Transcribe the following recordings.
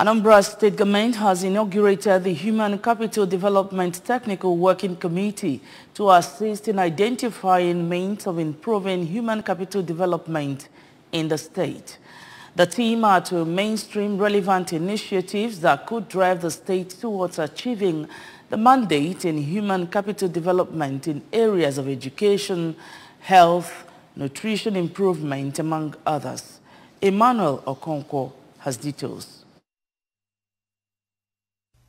Anambra State Government has inaugurated the Human Capital Development Technical Working Committee to assist in identifying means of improving human capital development in the state. The team are to mainstream relevant initiatives that could drive the state towards achieving the mandate in human capital development in areas of education, health, nutrition improvement, among others. Emmanuel Okonkwo has details.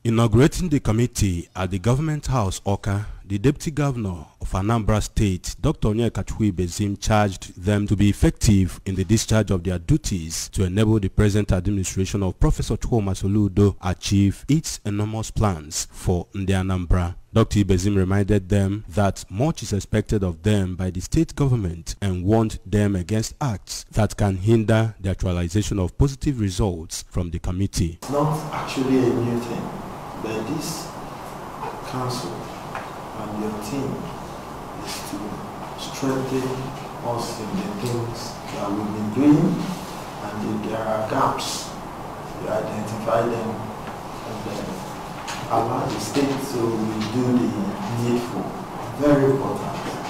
Inaugurating the committee at the Government House, Awka, the Deputy Governor of Anambra State, Dr. Onyeka Ibezim, charged them to be effective in the discharge of their duties to enable the present administration of Professor Chukwuma Soludo achieve its enormous plans for the Anambra. Dr. Ibezim reminded them that much is expected of them by the state government and warned them against acts that can hinder the actualization of positive results from the committee. It's not actually a new thing but this council and your team is to strengthen us in the things that we've been doing and if there are gaps, we identify them and then allow the state to do the needful. Very important.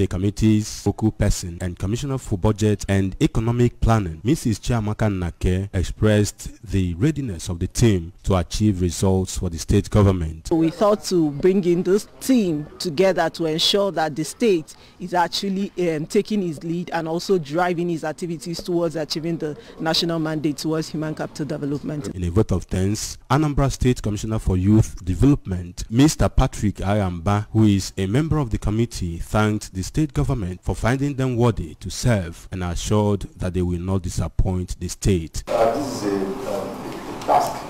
The committee's focal person and Commissioner for Budget and Economic Planning, Mrs. Chiamaka Nnake, expressed the readiness of the team to achieve results for the state government. We thought to bring in this team together to ensure that the state is actually um, taking its lead and also driving its activities towards achieving the national mandate towards human capital development. In a vote of thanks, Anambra State Commissioner for Youth Development, Mr. Patrick Aghamba, who is a member of the committee, thanked the the state government for finding them worthy to serve and assured that they will not disappoint the state. Uh, this is a, um, a, task.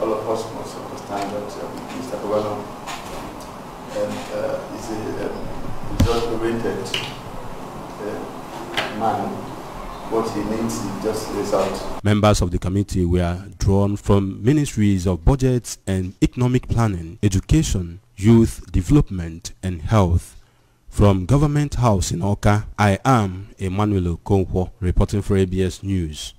All of us must understand that um, Mr. Governor um, uh, is a um, result-oriented uh, man what he needs is just result. Members of the committee were drawn from ministries of budgets and economic planning, education, youth development and health. From Government House in Awka, I am Emmanuel Okonkwo reporting for ABS News.